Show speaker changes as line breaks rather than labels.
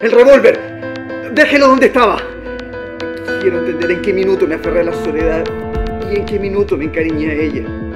¡El revólver! ¡Déjelo donde estaba! Quiero entender en qué minuto me aferré a la soledad y en qué minuto me encariñé a ella.